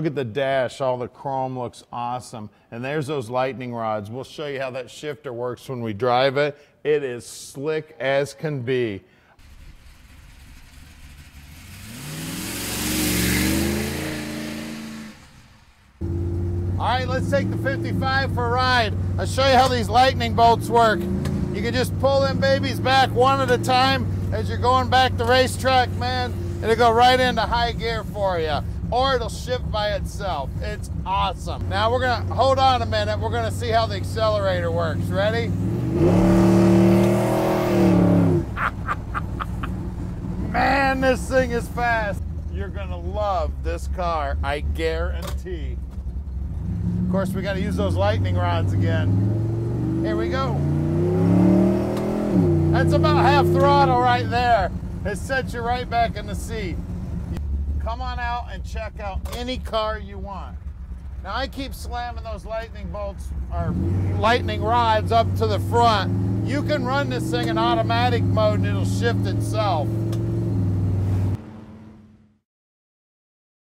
Look at the dash, all the chrome looks awesome. And there's those lightning rods. We'll show you how that shifter works when we drive it. It is slick as can be. All right, let's take the 55 for a ride. I'll show you how these lightning bolts work. You can just pull them babies back one at a time as you're going back the racetrack, man. It'll go right into high gear for you or it'll shift by itself. It's awesome. Now we're gonna, hold on a minute, we're gonna see how the accelerator works. Ready? Man, this thing is fast. You're gonna love this car, I guarantee. Of course, we gotta use those lightning rods again. Here we go. That's about half throttle right there. It sets you right back in the seat. Come on out and check out any car you want. Now I keep slamming those lightning bolts or lightning rods up to the front. You can run this thing in automatic mode and it'll shift itself.